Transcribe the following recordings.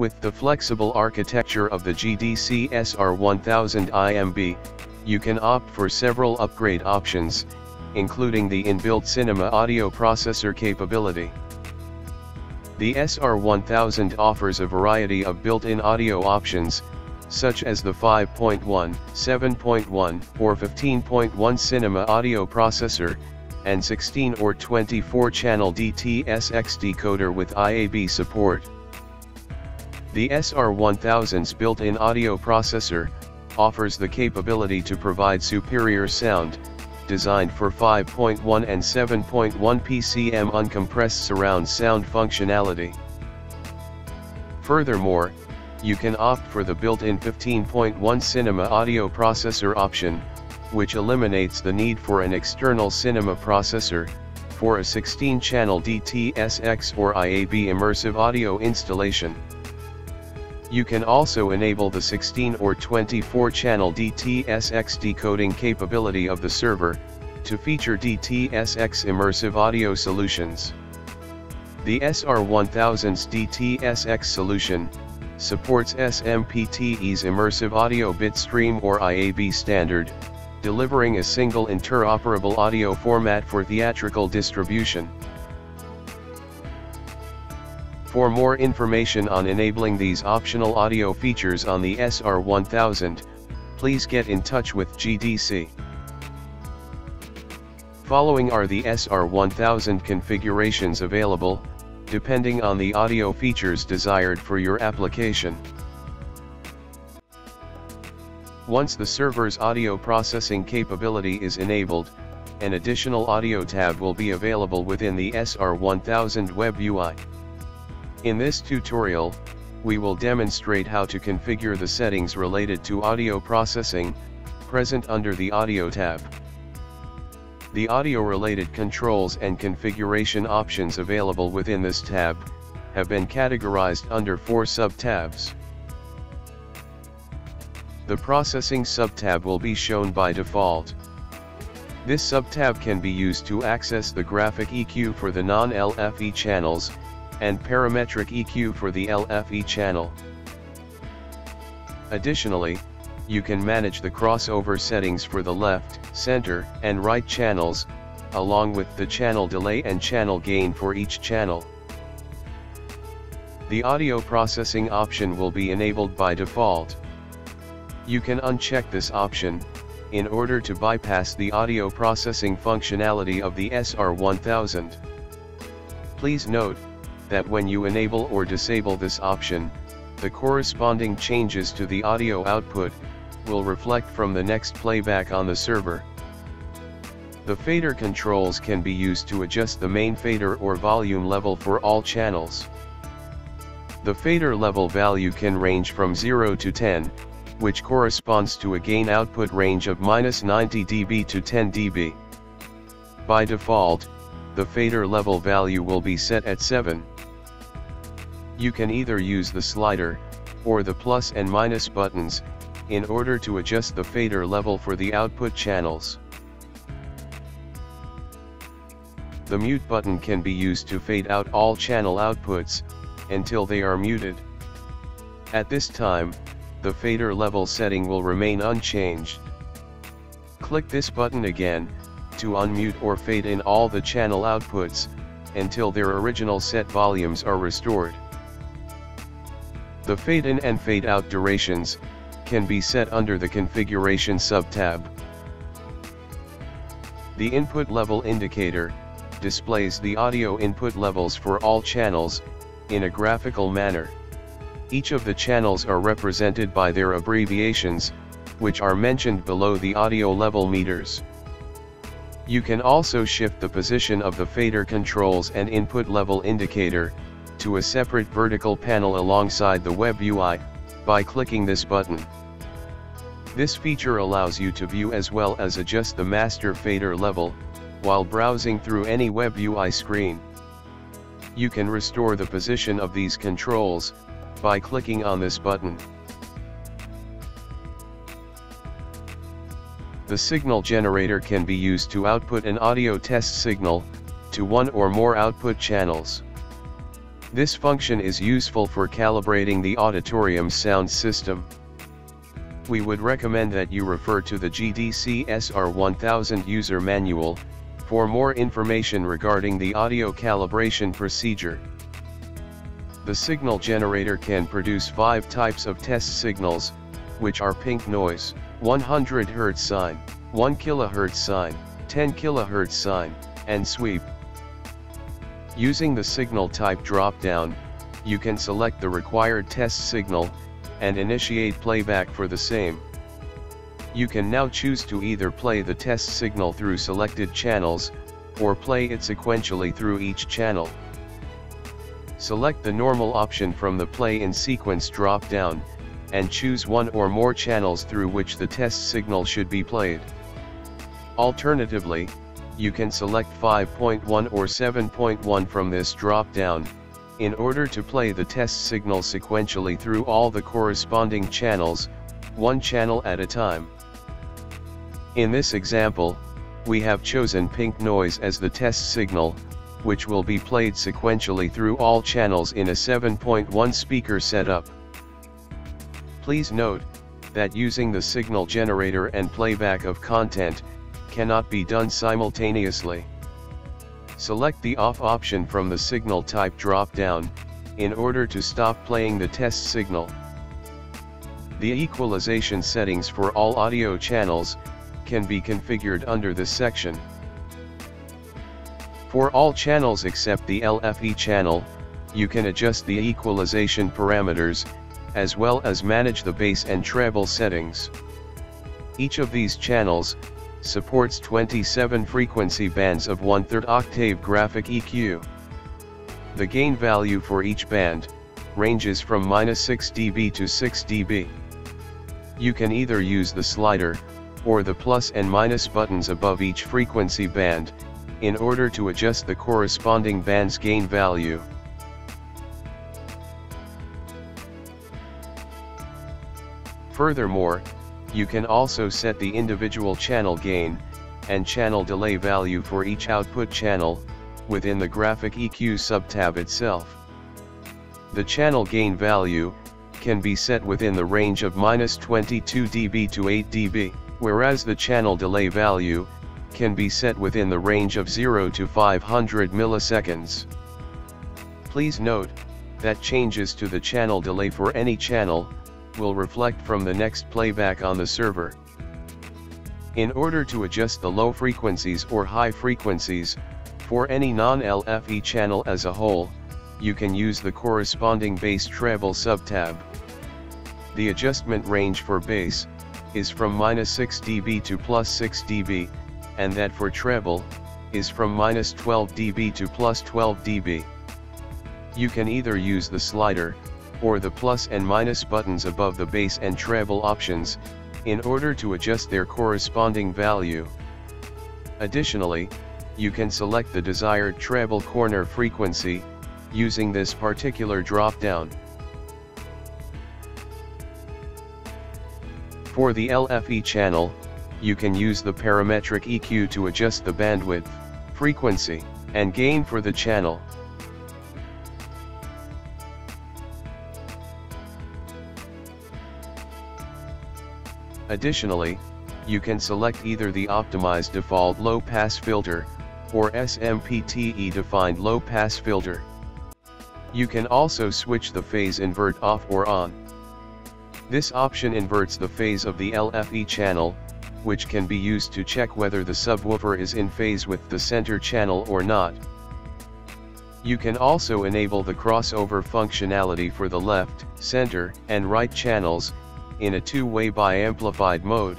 With the flexible architecture of the GDC SR1000 IMB, you can opt for several upgrade options, including the inbuilt cinema audio processor capability. The SR1000 offers a variety of built-in audio options, such as the 5.1, 7.1, or 15.1 cinema audio processor, and 16 or 24 channel DTS:X decoder with IAB support. The SR1000's built-in audio processor, offers the capability to provide superior sound, designed for 5.1 and 7.1 PCM uncompressed surround sound functionality. Furthermore, you can opt for the built-in 15.1 cinema audio processor option, which eliminates the need for an external cinema processor, for a 16-channel DTS:X or IAB immersive audio installation. You can also enable the 16 or 24 channel DTS:X decoding capability of the server, to feature DTS:X immersive audio solutions. The SR1000's DTS:X solution, supports SMPTE's immersive audio bitstream or IAB standard, delivering a single interoperable audio format for theatrical distribution. For more information on enabling these optional audio features on the SR1000, please get in touch with GDC. Following are the SR1000 configurations available, depending on the audio features desired for your application. Once the server's audio processing capability is enabled, an additional audio tab will be available within the SR1000 web UI. In this tutorial, we will demonstrate how to configure the settings related to audio processing, present under the Audio tab. The audio-related controls and configuration options available within this tab, have been categorized under four sub-tabs. The Processing sub-tab will be shown by default. This sub-tab can be used to access the graphic EQ for the non-LFE channels, and parametric EQ for the LFE channel. Additionally, you can manage the crossover settings for the left, center, and right channels, along with the channel delay and channel gain for each channel. The audio processing option will be enabled by default. You can uncheck this option, in order to bypass the audio processing functionality of the SR1000. Please note, that when you enable or disable this option, the corresponding changes to the audio output, will reflect from the next playback on the server. The fader controls can be used to adjust the main fader or volume level for all channels. The fader level value can range from 0 to 10, which corresponds to a gain output range of minus 90 dB to 10 dB. By default, the fader level value will be set at 7. You can either use the slider, or the plus and minus buttons, in order to adjust the fader level for the output channels. The mute button can be used to fade out all channel outputs, until they are muted. At this time, the fader level setting will remain unchanged. Click this button again, to unmute or fade in all the channel outputs, until their original set volumes are restored. The fade in and fade out durations, can be set under the configuration sub-tab. The input level indicator, displays the audio input levels for all channels, in a graphical manner. Each of the channels are represented by their abbreviations, which are mentioned below the audio level meters. You can also shift the position of the fader controls and input level indicator, to a separate vertical panel alongside the web UI, by clicking this button. This feature allows you to view as well as adjust the master fader level, while browsing through any web UI screen. You can restore the position of these controls, by clicking on this button. The signal generator can be used to output an audio test signal, to one or more output channels. This function is useful for calibrating the auditorium's sound system. We would recommend that you refer to the GDC SR1000 user manual, for more information regarding the audio calibration procedure. The signal generator can produce five types of test signals, which are pink noise, 100 Hz sine, 1 kHz sine, 10 kHz sine, and sweep. Using the signal type drop-down, you can select the required test signal, and initiate playback for the same. You can now choose to either play the test signal through selected channels, or play it sequentially through each channel. Select the normal option from the play in sequence drop-down, and choose one or more channels through which the test signal should be played. Alternatively, you can select 5.1 or 7.1 from this drop-down, in order to play the test signal sequentially through all the corresponding channels, one channel at a time. In this example, we have chosen pink noise as the test signal, which will be played sequentially through all channels in a 7.1 speaker setup. Please note, that using the signal generator and playback of content, cannot be done simultaneously. Select the off option from the signal type drop-down, in order to stop playing the test signal. The equalization settings for all audio channels, can be configured under this section. For all channels except the LFE channel, you can adjust the equalization parameters, as well as manage the bass and treble settings. Each of these channels, supports 27 frequency bands of 1 3rd octave graphic EQ. The gain value for each band, ranges from minus 6 dB to 6 dB. You can either use the slider, or the plus and minus buttons above each frequency band, in order to adjust the corresponding band's gain value. Furthermore, you can also set the individual channel gain, and channel delay value for each output channel, within the graphic EQ subtab itself. The channel gain value, can be set within the range of minus 22 dB to 8 dB, whereas the channel delay value, can be set within the range of 0 to 500 milliseconds. Please note, that changes to the channel delay for any channel, will reflect from the next playback on the server. In order to adjust the low frequencies or high frequencies, for any non-LFE channel as a whole, you can use the corresponding bass treble subtab. The adjustment range for bass, is from minus 6 dB to plus 6 dB, and that for treble, is from minus 12 dB to plus 12 dB. You can either use the slider, or the plus and minus buttons above the bass and treble options, in order to adjust their corresponding value. Additionally, you can select the desired treble corner frequency, using this particular drop-down. For the LFE channel, you can use the parametric EQ to adjust the bandwidth, frequency, and gain for the channel. Additionally, you can select either the optimized default low-pass filter, or SMPTE defined low-pass filter. You can also switch the phase invert off or on. This option inverts the phase of the LFE channel, which can be used to check whether the subwoofer is in phase with the center channel or not. You can also enable the crossover functionality for the left, center, and right channels, in a two-way bi-amplified mode.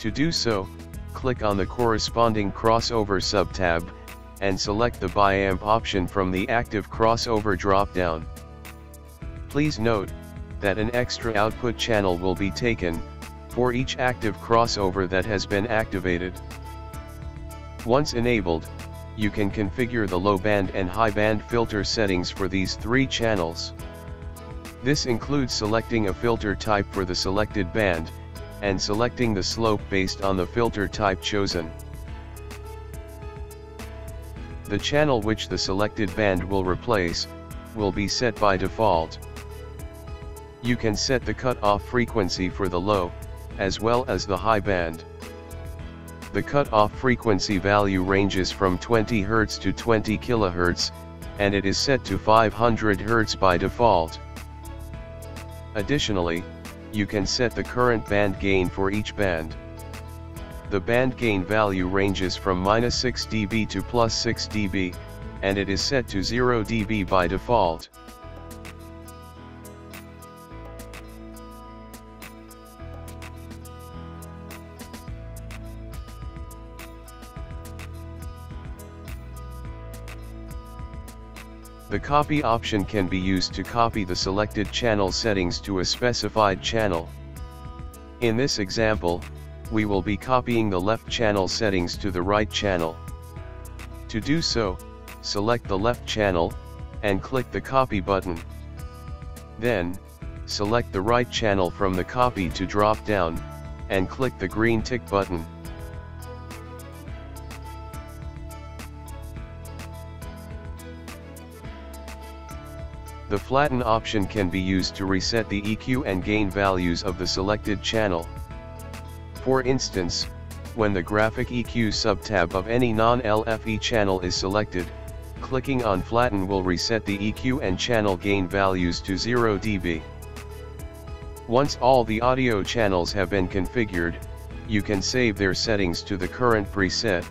To do so, click on the corresponding crossover subtab, and select the biamp option from the active crossover dropdown. Please note, that an extra output channel will be taken, for each active crossover that has been activated. Once enabled, you can configure the low band and high band filter settings for these three channels. This includes selecting a filter type for the selected band, and selecting the slope based on the filter type chosen. The channel which the selected band will replace, will be set by default. You can set the cutoff frequency for the low, as well as the high band. The cutoff frequency value ranges from 20 Hz to 20 kHz, and it is set to 500 Hz by default. Additionally, you can set the current band gain for each band. The band gain value ranges from minus 6 dB to plus 6 dB, and it is set to 0 dB by default. The copy option can be used to copy the selected channel settings to a specified channel. In this example, we will be copying the left channel settings to the right channel. To do so, select the left channel, and click the copy button. Then, select the right channel from the copy to drop down, and click the green tick button. The flatten option can be used to reset the EQ and gain values of the selected channel. For instance, when the graphic EQ subtab of any non-LFE channel is selected, clicking on flatten will reset the EQ and channel gain values to 0 dB. Once all the audio channels have been configured, you can save their settings to the current preset,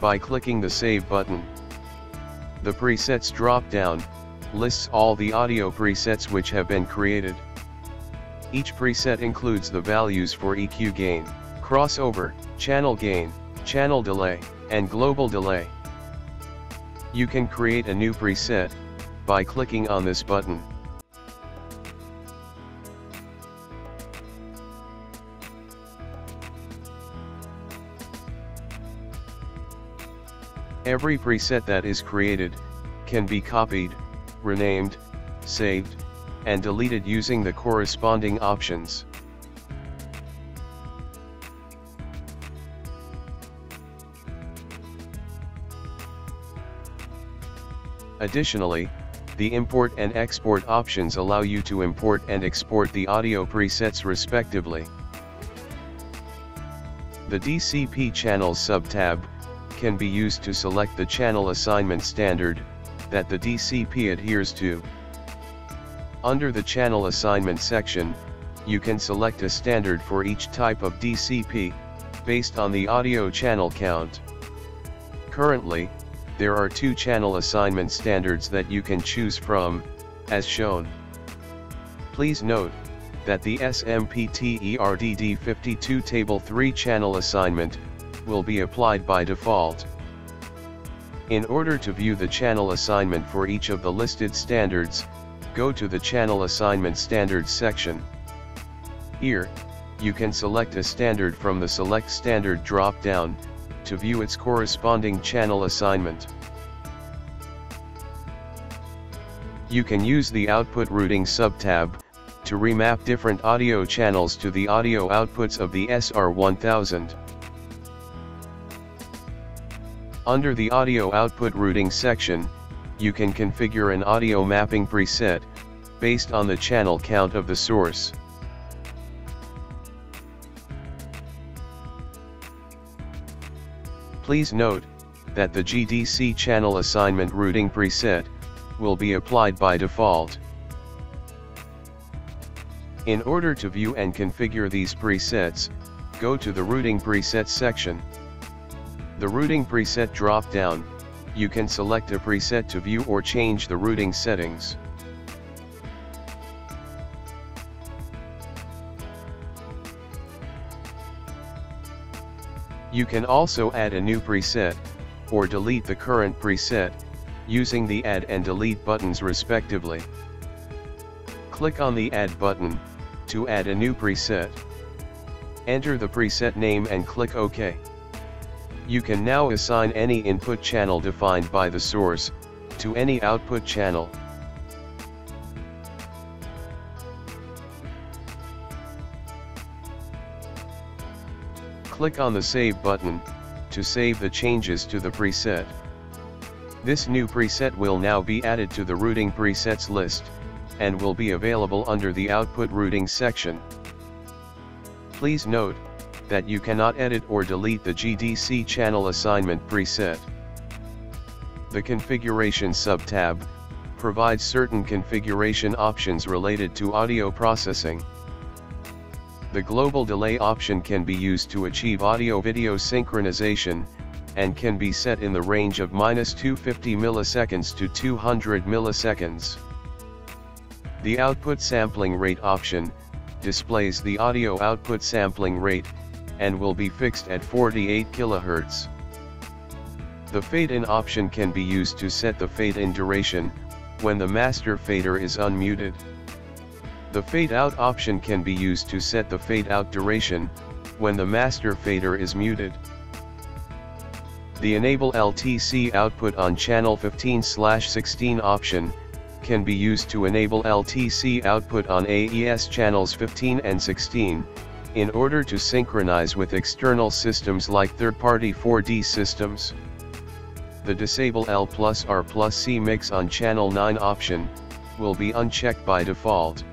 by clicking the Save button. The presets drop-down, lists all the audio presets which have been created. Each preset includes the values for EQ gain, crossover, channel gain, channel delay, and global delay. You can create a new preset, by clicking on this button. Every preset that is created, can be copied, renamed, saved, and deleted using the corresponding options. Additionally, the import and export options allow you to import and export the audio presets respectively. The DCP Channels subtab can be used to select the channel assignment standard, that the DCP adheres to. Under the channel assignment section, you can select a standard for each type of DCP, based on the audio channel count. Currently, there are two channel assignment standards that you can choose from, as shown. Please note, that the SMPTE-RDD52 Table 3 channel assignment, will be applied by default. In order to view the channel assignment for each of the listed standards, go to the Channel Assignment Standards section. Here, you can select a standard from the Select Standard drop-down, to view its corresponding channel assignment. You can use the Output Routing subtab, to remap different audio channels to the audio outputs of the SR1000. Under the Audio Output Routing section, you can configure an audio mapping preset, based on the channel count of the source. Please note, that the GDC channel assignment routing preset, will be applied by default. In order to view and configure these presets, go to the routing presets section. The routing preset drop-down, you can select a preset to view or change the routing settings. You can also add a new preset, or delete the current preset, using the Add and Delete buttons respectively. Click on the Add button, to add a new preset. Enter the preset name and click OK. You can now assign any input channel defined by the source, to any output channel. Click on the Save button, to save the changes to the preset. This new preset will now be added to the routing presets list, and will be available under the output routing section. Please note, that you cannot edit or delete the GDC channel assignment preset. The Configuration sub-tab, provides certain configuration options related to audio processing. The global delay option can be used to achieve audio-video synchronization, and can be set in the range of minus 250 milliseconds to 200 milliseconds. The output sampling rate option, displays the audio output sampling rate, and will be fixed at 48 kHz. The fade-in option can be used to set the fade-in duration, when the master fader is unmuted. The fade-out option can be used to set the fade-out duration, when the master fader is muted. The Enable LTC output on channel 15-16 option, can be used to enable LTC output on AES channels 15 and 16, in order to synchronize with external systems like third-party 4D systems. The Disable L plus R plus C mix on channel 9 option, will be unchecked by default.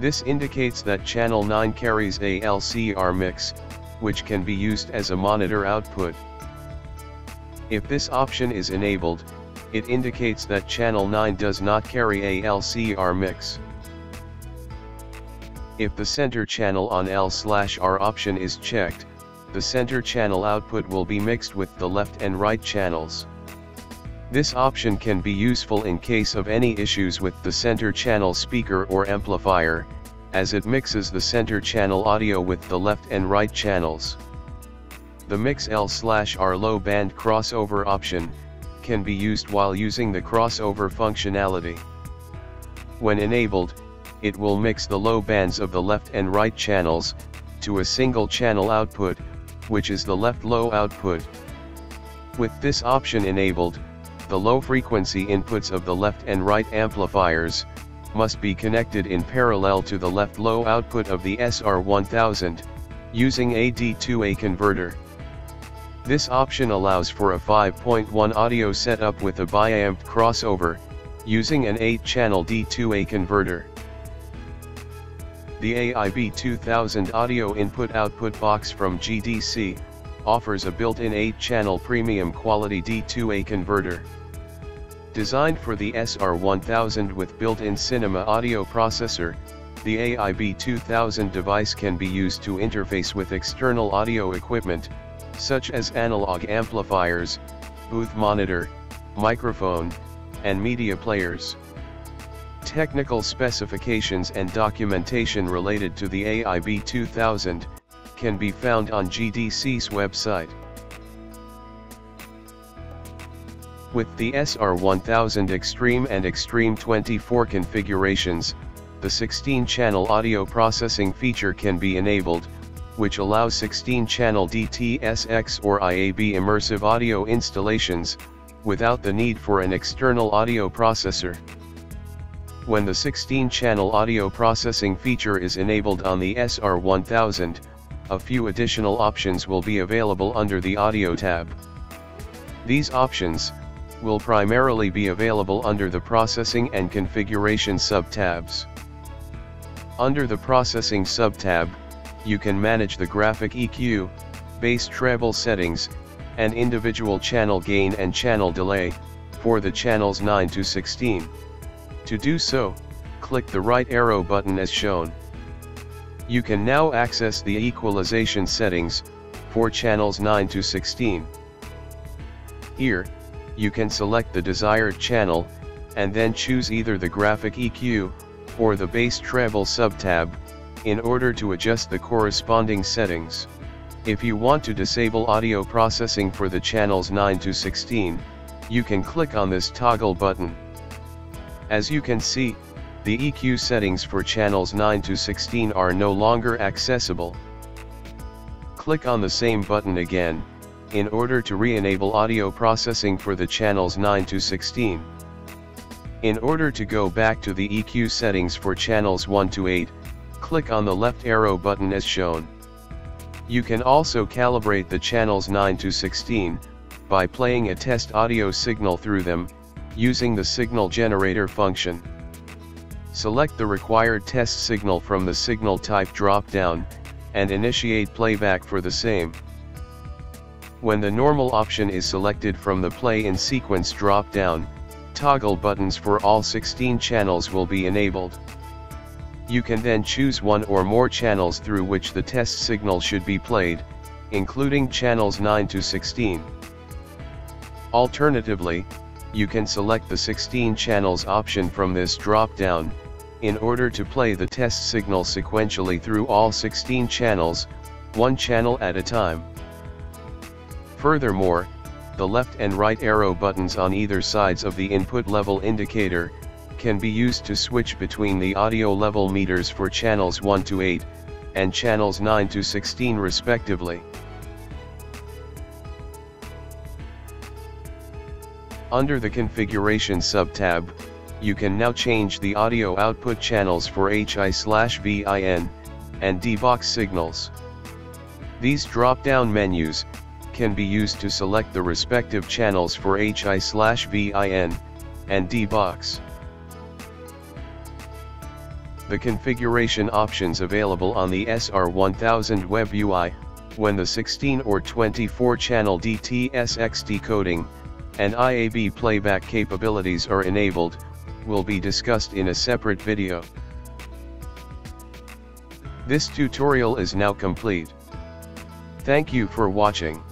This indicates that channel 9 carries a LCR mix, which can be used as a monitor output. If this option is enabled, it indicates that channel 9 does not carry a LCR mix. If the center channel on L/R option is checked, the center channel output will be mixed with the left and right channels. This option can be useful in case of any issues with the center channel speaker or amplifier, as it mixes the center channel audio with the left and right channels. The Mix L/R low band crossover option, can be used while using the crossover functionality. When enabled, it will mix the low bands of the left and right channels, to a single channel output, which is the left low output. With this option enabled, the low frequency inputs of the left and right amplifiers, must be connected in parallel to the left low output of the SR1000, using a D2A converter. This option allows for a 5.1 audio setup with a biamped crossover, using an 8-channel D2A converter. The AIB 2000 audio input-output box from GDC, offers a built-in 8-channel premium quality D2A converter. Designed for the SR1000 with built-in cinema audio processor, the AIB 2000 device can be used to interface with external audio equipment, such as analog amplifiers, booth monitor, microphone, and media players. Technical specifications and documentation related to the AIB 2000 can be found on GDC's website. With the SR1000 Extreme and Extreme 24 configurations, the 16-channel audio processing feature can be enabled, which allows 16-channel DTS:X or IAB immersive audio installations, without the need for an external audio processor. When the 16-channel audio processing feature is enabled on the SR1000, a few additional options will be available under the Audio tab. These options, will primarily be available under the Processing and Configuration sub-tabs. Under the Processing sub-tab, you can manage the graphic EQ, bass treble settings, and individual channel gain and channel delay, for the channels 9 to 16. To do so, click the right arrow button as shown. You can now access the equalization settings, for channels 9 to 16. Here, you can select the desired channel, and then choose either the graphic EQ, or the bass treble sub-tab, in order to adjust the corresponding settings. If you want to disable audio processing for the channels 9 to 16, you can click on this toggle button. As you can see, the EQ settings for channels 9 to 16 are no longer accessible. Click on the same button again, in order to re-enable audio processing for the channels 9 to 16. In order to go back to the EQ settings for channels 1 to 8, click on the left arrow button as shown. You can also calibrate the channels 9 to 16, by playing a test audio signal through them, using the signal generator function. Select the required test signal from the signal type drop-down, and initiate playback for the same. When the normal option is selected from the play in sequence drop-down, toggle buttons for all 16 channels will be enabled. You can then choose one or more channels through which the test signal should be played, including channels 9 to 16. Alternatively, you can select the 16 channels option from this drop-down, in order to play the test signal sequentially through all 16 channels, one channel at a time. Furthermore, the left and right arrow buttons on either sides of the input level indicator, can be used to switch between the audio level meters for channels 1 to 8, and channels 9 to 16 respectively. Under the Configuration sub-tab, you can now change the audio output channels for HI-VIN, and D-Box signals. These drop-down menus, can be used to select the respective channels for HI-VIN, and D-Box. The configuration options available on the SR1000 Web UI, when the 16 or 24 channel DTS:X decoding, and IAB playback capabilities are enabled, will be discussed in a separate video. This tutorial is now complete. Thank you for watching.